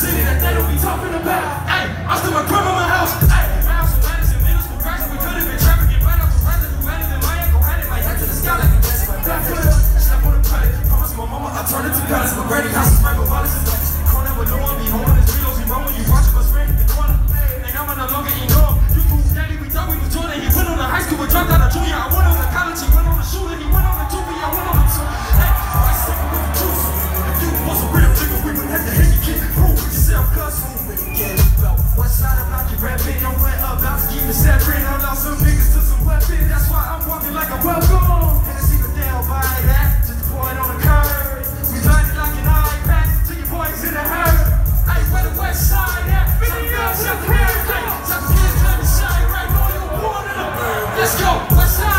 city that they don't be talking about. Hey, I still my grandma my house. Hey, I have some ladies in middle school graduate. We could have been trafficking, but I'm from rather than than my uncle had it. My head to the sky like a blessing. My backflip. Step on the credit. Promise my mama I turn it to palace. My granny house is right, but Wallace is like. Corn up, but no one be home. This video's be wrong you watch it, but the corner. And I'm no longer in. You cool daddy, we thought we was Jordan. He went on to high school, but dropped out of junior. I rapping. I'm wet about scheming, separate. I lost some niggas to some weapon. That's why I'm walking like I'm welcome. And I see the down by that. Just pour it on the curb. We light it like an iPad to your boys in the herd. Hey, where the west side at? Sometimes I'm here. Sometimes I'm here. Let's go. West side.